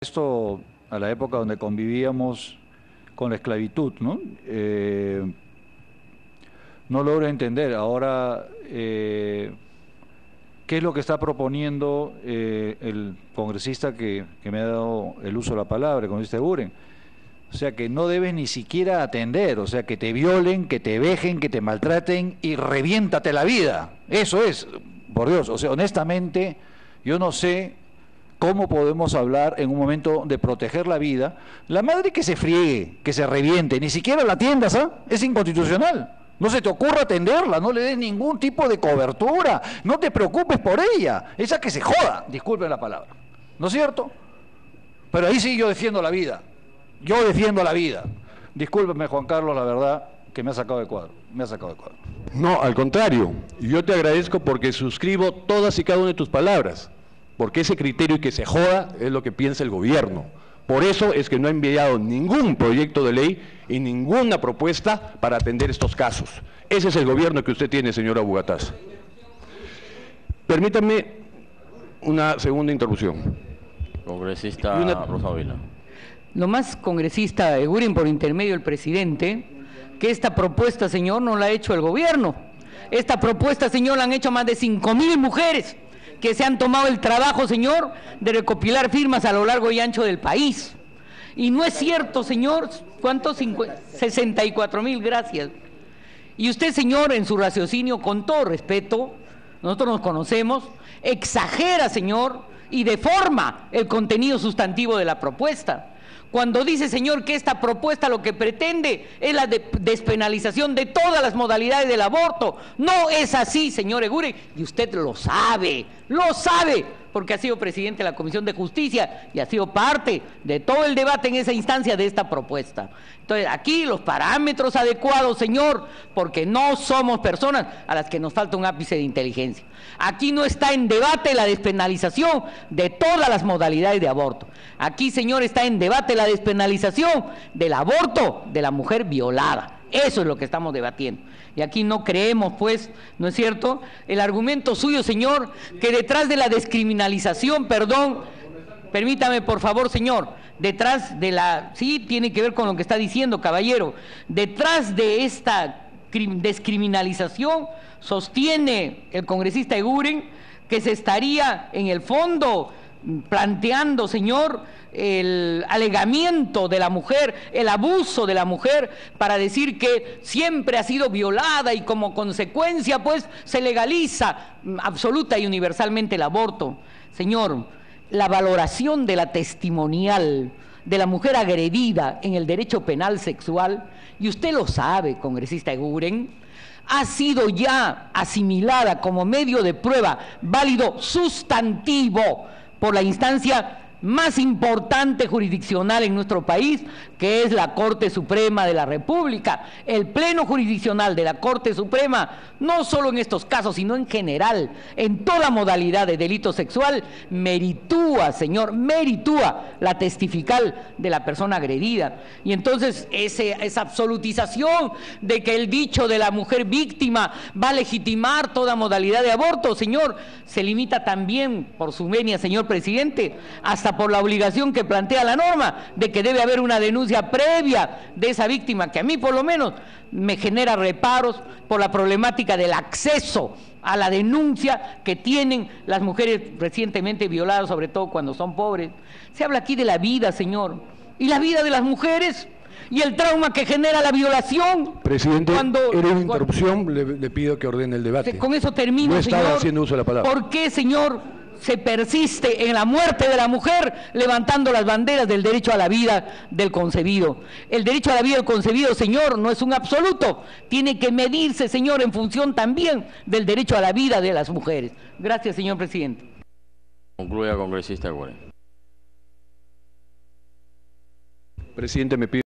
esto a la época donde convivíamos con la esclavitud, ¿no? Eh, no logro entender ahora eh, qué es lo que está proponiendo eh, el congresista que, me ha dado el uso de la palabra, el congresista Buren. O sea, que no debes ni siquiera atender, o sea, que te violen, que te vejen, que te maltraten y reviéntate la vida. Eso es, por Dios, o sea, honestamente, yo no sé ¿Cómo podemos hablar en un momento de proteger la vida? La madre que se friegue, que se reviente, ni siquiera la atiendas, ¿ah? Es inconstitucional. No se te ocurra atenderla, no le des ningún tipo de cobertura, no te preocupes por ella, esa que se joda, disculpen la palabra. ¿No es cierto? Pero ahí sí yo defiendo la vida, yo defiendo la vida. Discúlpeme Juan Carlos, la verdad que me ha sacado de cuadro, me ha sacado de cuadro. No, al contrario, yo te agradezco porque suscribo todas y cada una de tus palabras porque ese criterio y que se joda es lo que piensa el gobierno. Por eso es que no ha enviado ningún proyecto de ley y ninguna propuesta para atender estos casos. Ese es el gobierno que usted tiene, señora Bugataz. Permítame una segunda interrupción. Congresista Rosa Vila. Lo más congresista, Eguren por intermedio del presidente, que esta propuesta, señor, no la ha hecho el gobierno. Esta propuesta, señor, la han hecho más de cinco mil mujeres que se han tomado el trabajo, señor, de recopilar firmas a lo largo y ancho del país. Y no es cierto, señor, ¿cuántos? 64 mil, gracias. Y usted, señor, en su raciocinio, con todo respeto, nosotros nos conocemos, exagera, señor, y deforma el contenido sustantivo de la propuesta. Cuando dice, señor, que esta propuesta lo que pretende es la despenalización de todas las modalidades del aborto. No es así, señor Egure, y usted lo sabe, lo sabe porque ha sido presidente de la Comisión de Justicia y ha sido parte de todo el debate en esa instancia de esta propuesta. Entonces, aquí los parámetros adecuados, señor, porque no somos personas a las que nos falta un ápice de inteligencia. Aquí no está en debate la despenalización de todas las modalidades de aborto. Aquí, señor, está en debate la despenalización del aborto de la mujer violada. Eso es lo que estamos debatiendo. Y aquí no creemos, pues, ¿no es cierto? El argumento suyo, señor, que detrás de la descriminalización, perdón, permítame por favor, señor, detrás de la, sí, tiene que ver con lo que está diciendo, caballero, detrás de esta descriminalización sostiene el congresista Eguren que se estaría en el fondo planteando, Señor, el alegamiento de la mujer, el abuso de la mujer, para decir que siempre ha sido violada y como consecuencia, pues, se legaliza absoluta y universalmente el aborto. Señor, la valoración de la testimonial de la mujer agredida en el derecho penal sexual, y usted lo sabe, congresista Eguren, ha sido ya asimilada como medio de prueba válido sustantivo por la instancia más importante jurisdiccional en nuestro país, que es la Corte Suprema de la República. El Pleno Jurisdiccional de la Corte Suprema, no solo en estos casos, sino en general, en toda modalidad de delito sexual, meritúa, señor, meritúa la testifical de la persona agredida. Y entonces esa absolutización de que el dicho de la mujer víctima va a legitimar toda modalidad de aborto, señor, se limita también, por su venia, señor presidente, hasta por la obligación que plantea la norma de que debe haber una denuncia previa de esa víctima, que a mí por lo menos me genera reparos por la problemática del acceso a la denuncia que tienen las mujeres recientemente violadas, sobre todo cuando son pobres. Se habla aquí de la vida, señor. ¿Y la vida de las mujeres? y el trauma que genera la violación. Presidente, cuando, era una interrupción, le, pido que ordene el debate. Con eso termino, no estaba haciendo uso de la palabra. ¿Por qué, señor? Se persiste en la muerte de la mujer levantando las banderas del derecho a la vida del concebido. El derecho a la vida del concebido, Señor, no es un absoluto. Tiene que medirse, Señor, en función también del derecho a la vida de las mujeres. Gracias, señor presidente. Concluya, congresista Presidente, me pide